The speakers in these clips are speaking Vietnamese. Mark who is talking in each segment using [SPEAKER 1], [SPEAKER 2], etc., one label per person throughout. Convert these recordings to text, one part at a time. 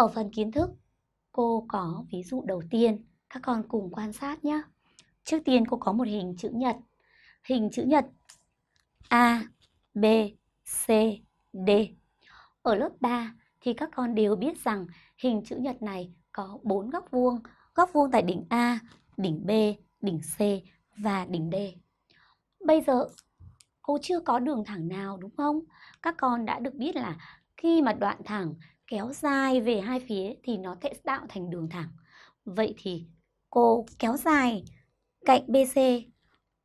[SPEAKER 1] Ở phần kiến thức, cô có ví dụ đầu tiên, các con cùng quan sát nhé. Trước tiên cô có một hình chữ nhật. Hình chữ nhật A, B, C, D. Ở lớp 3 thì các con đều biết rằng hình chữ nhật này có 4 góc vuông, góc vuông tại đỉnh A, đỉnh B, đỉnh C và đỉnh D. Bây giờ cô chưa có đường thẳng nào đúng không? Các con đã được biết là khi mà đoạn thẳng kéo dài về hai phía thì nó sẽ tạo thành đường thẳng. Vậy thì cô kéo dài cạnh BC,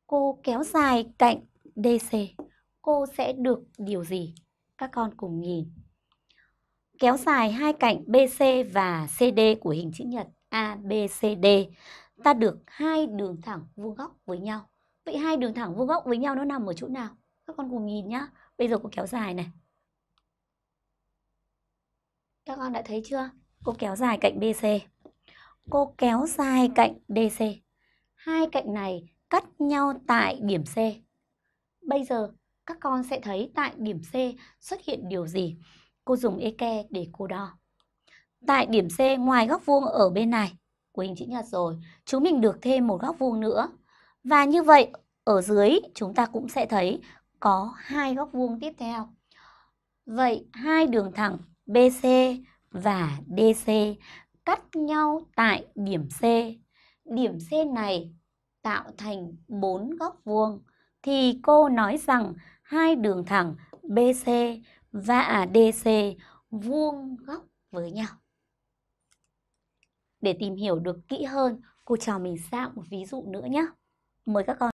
[SPEAKER 1] cô kéo dài cạnh DC, cô sẽ được điều gì? Các con cùng nhìn. Kéo dài hai cạnh BC và CD của hình chữ nhật ABCD, ta được hai đường thẳng vuông góc với nhau. Vậy hai đường thẳng vuông góc với nhau nó nằm ở chỗ nào? Các con cùng nhìn nhá. Bây giờ cô kéo dài này. Các con đã thấy chưa? Cô kéo dài cạnh BC. Cô kéo dài cạnh DC. Hai cạnh này cắt nhau tại điểm C. Bây giờ các con sẽ thấy tại điểm C xuất hiện điều gì? Cô dùng eke để cô đo. Tại điểm C ngoài góc vuông ở bên này của hình chữ nhật rồi, chúng mình được thêm một góc vuông nữa. Và như vậy ở dưới chúng ta cũng sẽ thấy có hai góc vuông tiếp theo. Vậy hai đường thẳng BC và DC cắt nhau tại điểm C. Điểm C này tạo thành bốn góc vuông thì cô nói rằng hai đường thẳng BC và DC vuông góc với nhau. Để tìm hiểu được kỹ hơn, cô trò mình sang một ví dụ nữa nhé. Mời các con